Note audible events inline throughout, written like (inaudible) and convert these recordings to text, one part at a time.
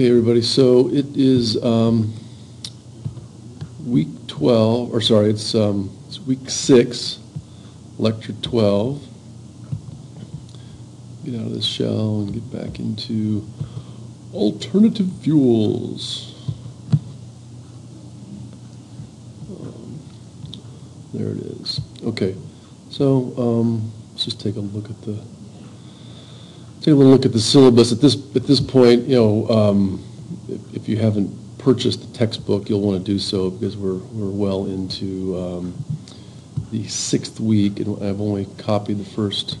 Okay, everybody, so it is um, week 12, or sorry, it's um, it's week 6, lecture 12. Get out of this shell and get back into alternative fuels. Um, There it is. Okay, so um, let's just take a look at the take a little look at the syllabus. At this, at this point, you know, um, if, if you haven't purchased the textbook, you'll want to do so because we're, we're well into um, the sixth week, and I've only copied the first,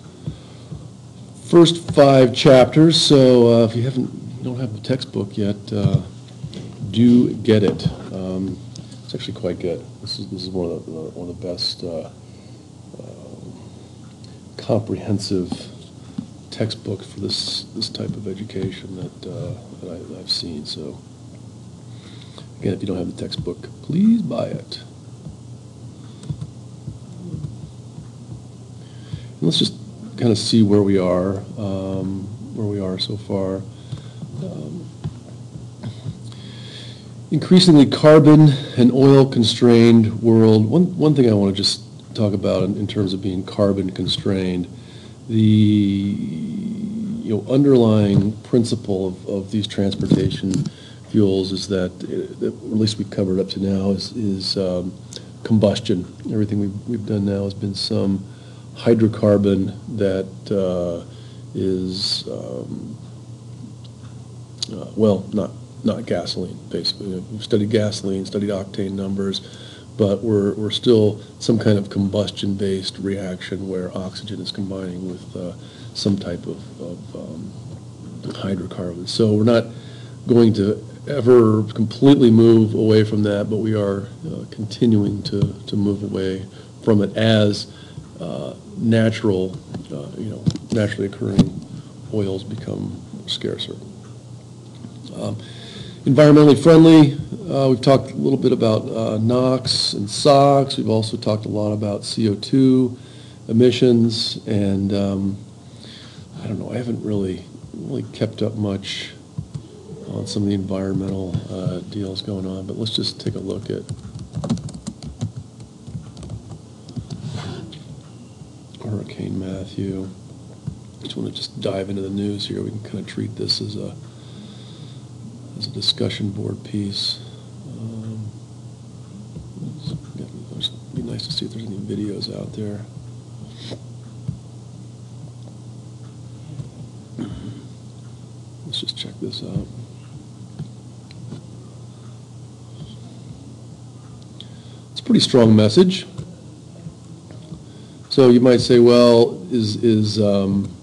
first five chapters. So uh, if you haven't, you don't have the textbook yet, uh, do get it. Um, it's actually quite good. This is, this is one of the, one of the best uh, um, comprehensive textbook for this, this type of education that, uh, that I, I've seen, so. Again, if you don't have the textbook, please buy it. And let's just kind of see where we are, um, where we are so far. Um, Increasingly carbon and oil constrained world. One, one thing I want to just talk about in, in terms of being carbon constrained the you know underlying principle of, of these transportation fuels is that, uh, at least we've covered up to now is, is um, combustion. Everything we've, we've done now has been some hydrocarbon that uh, is um, uh, well not not gasoline basically. We've studied gasoline, studied octane numbers but we're, we're still some kind of combustion-based reaction where oxygen is combining with uh, some type of, of um. So we're not going to ever completely move away from that, but we are uh, continuing to, to move away from it as uh, natural, uh, you know, naturally occurring oils become scarcer. Um, environmentally friendly, uh, we've talked a little bit about uh, NOx and SOx. We've also talked a lot about CO2 emissions, and um, I don't know. I haven't really really kept up much on some of the environmental uh, deals going on, but let's just take a look at Hurricane Matthew. Just want to just dive into the news here. We can kind of treat this as a as a discussion board piece. Um, it'd be nice to see if there's any videos out there. Let's just check this out. It's a pretty strong message. So you might say, well, is, is, um,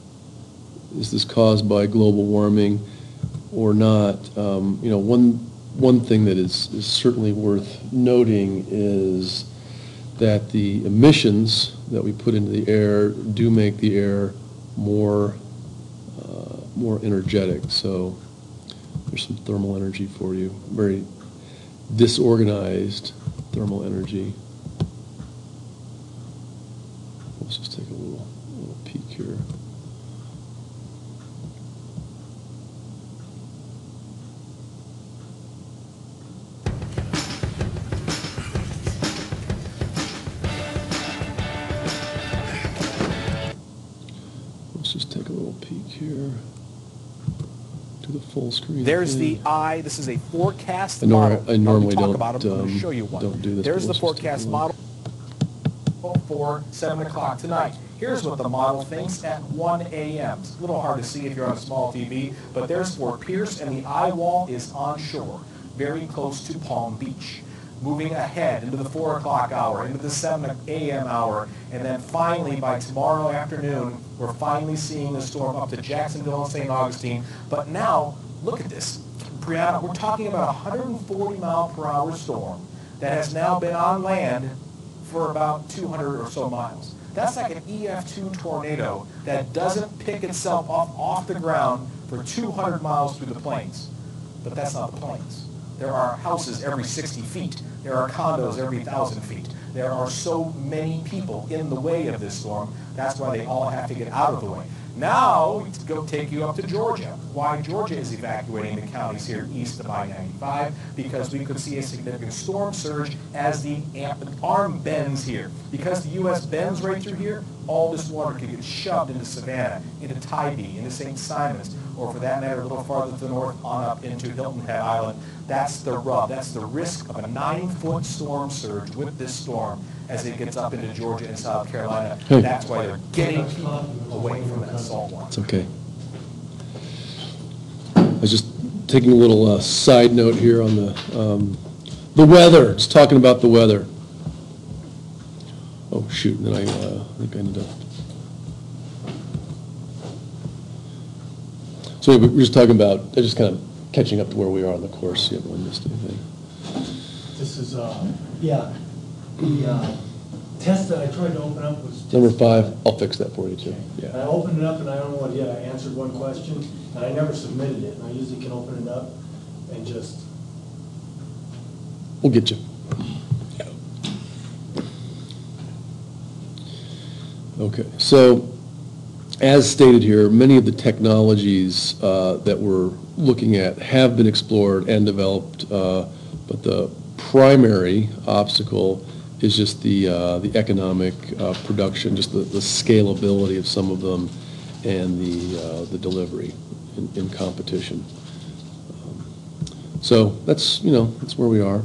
is this caused by global warming or not? Um, you know, one, one thing that is, is certainly worth noting is that the emissions that we put into the air do make the air more, uh, more energetic. So there's some thermal energy for you, very disorganized thermal energy. Let's just take a little, little peek here. Peek here. Do the full screen. There's the eye. This is a forecast I nor- model. I normally talk don't, about it. I'm going um, to show you one. don't do this, There's but the let's just take forecast model for 7 o'clock tonight. Here's what the model thinks at 1 a.m. It's a little hard to see if you're on a small TV, but there's Fort Pierce, and the eye wall is on shore, very close to Palm Beach. Moving ahead into the 4 o'clock hour, into the 7 a.m. hour, and then finally by tomorrow afternoon, we're finally seeing the storm up to Jacksonville and St. Augustine. But now, look at this. Brianna, we're talking about a 140 mile per hour storm that has now been on land for about 200 or so miles. That's like an EF2 tornado that doesn't pick itself up off the ground for 200 miles through the plains. But that's not the plains. There are houses every 60 feet. There are condos every 1,000 feet. There are so many people in the way of this storm. That's why they all have to get out of the way. Now, we go take you up to Georgia. Why Georgia is evacuating the counties here east of I-95? Because we could see a significant storm surge as the arm bends here. Because the U.S. bends right through here, all this water could get shoved into Savannah, into Tybee, into St. Simons, or for that matter, a little farther to the north on up into Hilton Head Island. That's the rub. That's the risk of a nine-foot storm surge with this storm as it gets up into Georgia and South Carolina. Hey. That's why they're getting away from that salt water. It's okay. I was just taking a little uh, side note here on the, um, the weather, it's talking about the weather. Oh, shoot, then I, uh, I think I need to. So we're just talking about, just kind of catching up to where we are on the course, you haven't missed anything. This is, uh, yeah, the uh, test that I tried to open up was. Number five, I'll fix that for you too, I yeah. opened it up and I don't know what, yeah, I answered one question, and I never submitted it, and I usually can open it up and just, We'll get you. Okay, so as stated here, many of the technologies uh, that we're looking at have been explored and developed, uh, but the primary obstacle is just the, uh, the economic uh, production, just the the scalability of some of them and the, uh, the delivery in in competition. Um, So that's, you know, that's where we are.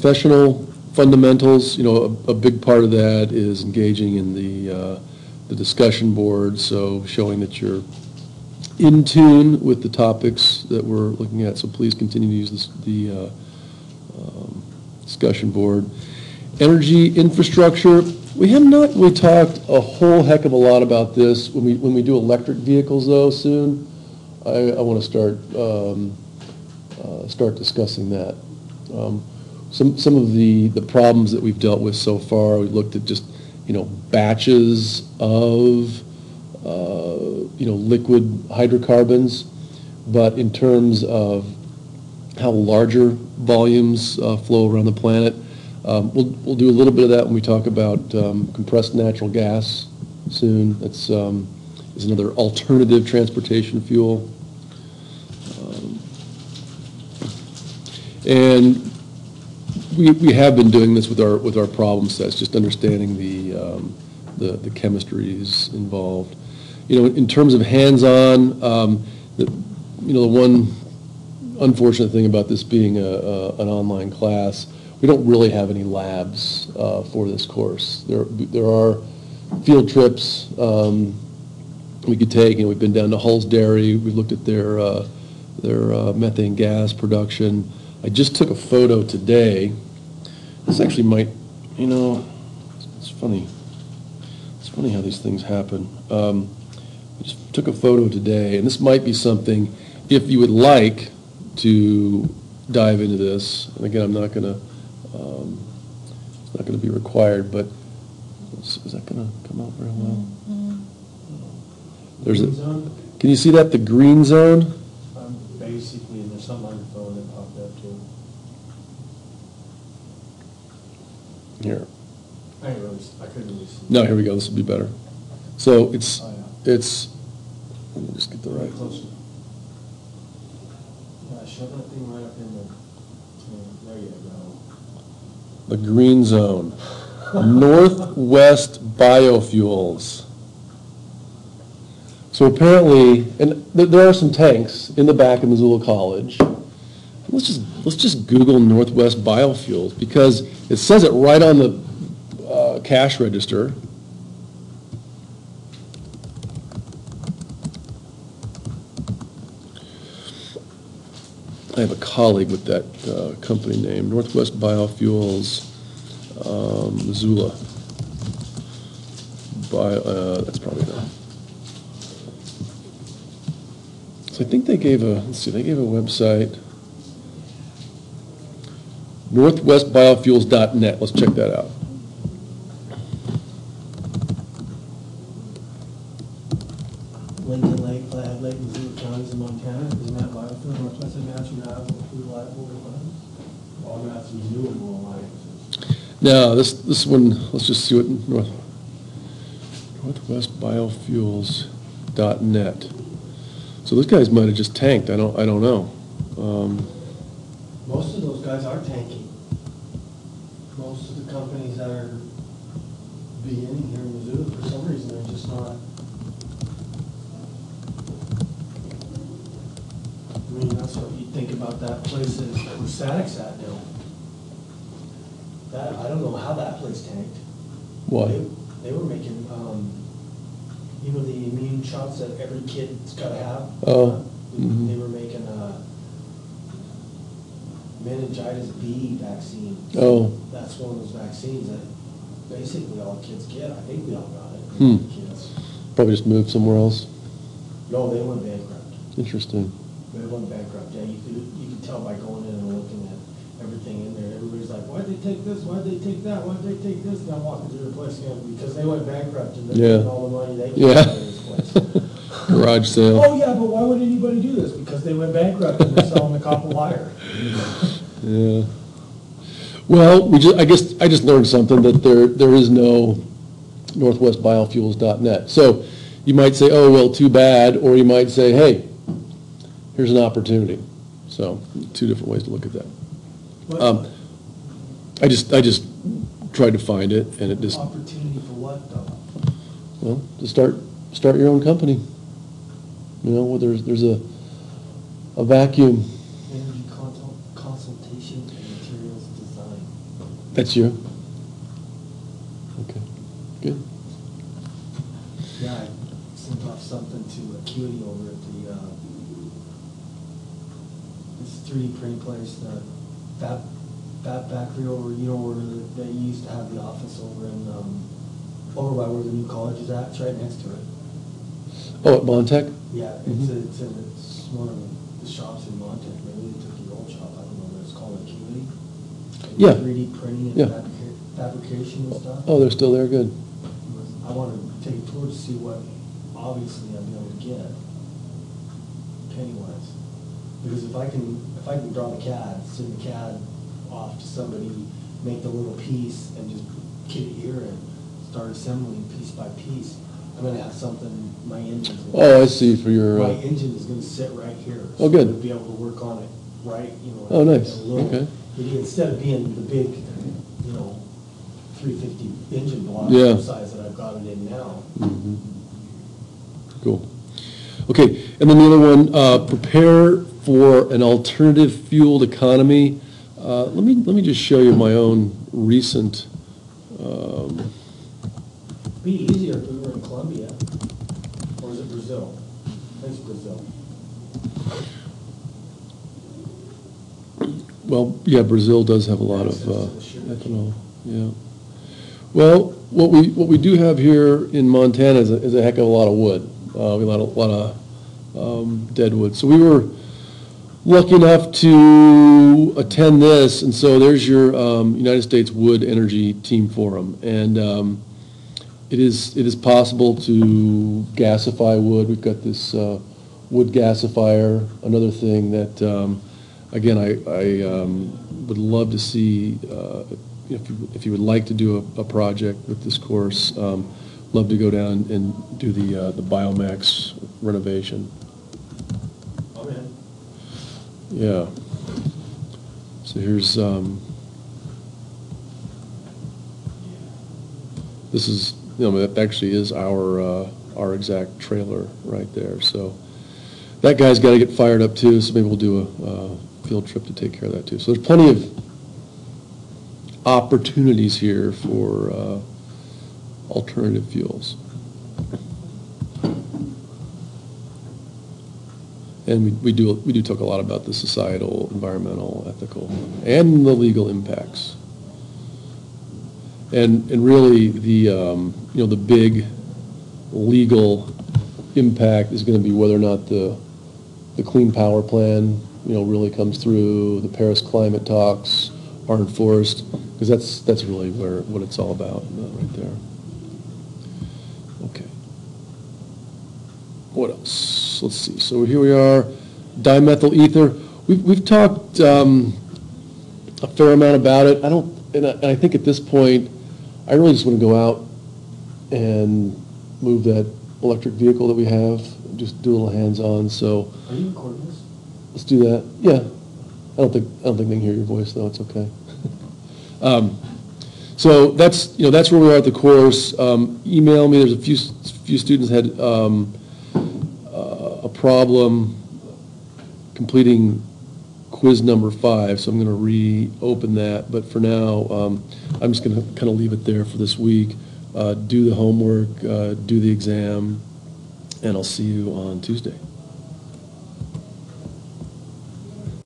Professional fundamentals, you know, a, a big part of that is engaging in the, uh, the discussion board, so showing that you're in tune with the topics that we're looking at, so please continue to use this, the, uh, um, discussion board. Energy infrastructure, we have not really talked a whole heck of a lot about this. When we, when we do electric vehicles though soon, I, I want to start, um, uh, start discussing that. Um, Some, some of the, the problems that we've dealt with so far, we looked at just, you know, batches of, uh, you know, liquid hydrocarbons, but in terms of how larger volumes uh, flow around the planet, um, we'll, we'll do a little bit of that when we talk about um, compressed natural gas soon. That's, um, is another alternative transportation fuel. Um, And we, we have been doing this with our, with our problem sets, just understanding the, um, the the chemistries involved. You know, in terms of hands-on, um, the, you know, the one unfortunate thing about this being a, a, an online class, we don't really have any labs, uh, for this course. There, there are field trips, um, we could take, and we've been down to Hull's Dairy, we've looked at their, uh, their uh, methane gas production. I just took a photo today. This actually might, you know, it's funny. It's funny how these things happen. Um, I just took a photo today, and this might be something, if you would like to dive into this, and again, I'm not gonna, um, it's not gonna be required, but is is that gonna come out very well? There's a, can you see that, the green zone? um, basically, and there's something on the phone that popped up too. Here. I didn't really, s- I couldn't really see. No, here we go, this will be better. So it's, Oh, it's, let me just get the right. Closer. Yeah, shove that thing right up in the, there you go. The green zone. Northwest Biofuels. So apparently, and th- there are some tanks in the back of Missoula College. Let's just, let's just Google Northwest Biofuels, because it says it right on the uh, cash register. I have a colleague with that uh, company name, Northwest Biofuels, um, Missoula. Bio, uh, that's probably not. So I think they gave a, let's see, they gave a website. Northwestbiofuels.net, let's check that out. Lincoln Lake, Lab Lake, Missoula counties in Montana, isn't that biofuel, northwest of Matthew, Navajo, reliable, all that's that's renewable alliances. Now, this, this one, let's just see what North, northwestbiofuels.net. So those guys might have just tanked, I don't, I don't know. Um, Most of those guys are tanking. Most of the companies that are beginning here in Missoula, for some reason, they're just not. I mean, that's what you think about that place is, where Sadek's at now. That, I don't know how that place tanked. Why? They- They were making, um, you know, the immune shots that every kid's gotta have? Oh, mhm. They were making, uh, meningitis B vaccine. Oh. That's one of those vaccines that basically all kids get. I think we all got it. Hmm. Kids. Probably just moved somewhere else. No, they went bankrupt. Interesting. They went bankrupt, yeah, you could, you could tell by going in and looking at everything in there, everybody's like, why'd they take this, why'd they take that, why'd they take this, and I'm walking through the place again, because they went bankrupt and they're getting all the money they can Yeah. out of this place. (laughs) Garage sale. Oh, yeah, but why would anybody do this? Because they went bankrupt and they're selling the copper wire. (laughs) Yeah. Well, we just, I guess, I just learned something, that there, there is no northwestbiofuels.net. So you might say, oh, well, too bad, or you might say, hey, here's an opportunity. So, two different ways to look at that. Um, I just, I just tried to find it, and it just, Opportunity for what, though? well, to start, start your own company. You know, where there's, there's a, a vacuum. That's you? Okay, good. Yeah, I sent off something to Acuity over at the, uh, this three D printing place, the Fab, Fab Factory over, you know, where they used to have the office over in, um, over by where the new college is at, it's right next to it. Oh, at MonTEC? Yeah, it's, Mhm. it's, in- it's one of the shops in Montauk, maybe they took the old shop, I don't know, but it's called Acuity. Yeah. Three D printing Yeah. and fabrica- fabrication and stuff. Oh, they're still there, good. I want to take a tour to see what, obviously, I'd be able to get Pennywise. Because if I can, if I can draw the CAD, send the CAD off to somebody, make the little piece and just get it here and start assembling piece by piece, I'm gonna have something, my engine's. gonna- Oh, I see, for your, My uh, engine is gonna sit right here. Oh, so good. I'm gonna be able to work on it right, you know. Oh, nice. a little- Okay. Instead of being the big, you know, three fifty engine block Yeah. size that I've got it in now. mhm. cool. Okay, and then the other one, uh, prepare for an alternative fueled economy. Uh, Let me, let me just show you my own recent, um, Be easier if we were in Colombia, or is it Brazil? I think it's Brazil. Well, yeah, Brazil does have a lot of uh, ethanol, yeah. Well, what we, what we do have here in Montana is a, is a heck of a lot of wood. Uh, we got a lot of um, dead wood. So we were lucky enough to attend this, and so there's your um, United States Wood Energy Team Forum. And um, it is, it is possible to gasify wood. We've got this uh, wood gasifier, another thing that, um, again, I, I um, would love to see, uh, if you, if you would like to do a, a project with this course, um, love to go down and do the, uh, the Biomax renovation. I'm in. Yeah. So here's, um, this is, you know, that actually is our, uh, our exact trailer right there, so. That guy's gotta get fired up too, so maybe we'll do a, uh, field trip to take care of that too. So there's plenty of opportunities here for, uh, alternative fuels. And we, we do, we do talk a lot about the societal, environmental, ethical, and the legal impacts. And, and really, the, um, you know, the big legal impact is gonna be whether or not the, the Clean Power Plan, you know, really comes through, the Paris climate talks are enforced, because that's, that's really where, what it's all about, uh, right there. Okay. What else? Let's see, so here we are, dimethyl ether. We've, we've talked, um, a fair amount about it. I don't, and I, and I think at this point, I really just want to go out and move that electric vehicle that we have, just do a little hands-on, so Are you recording this? Let's do that. Yeah. I don't think, I don't think they can hear your voice, though, it's okay. (laughs) Um, So that's, you know, that's where we are at the course. Um, Email me, there's a few, few students had um, uh, a problem completing quiz number five, so I'm going to reopen that. But for now, um, I'm just going to kind of leave it there for this week. Uh, Do the homework, uh, do the exam, and I'll see you on Tuesday.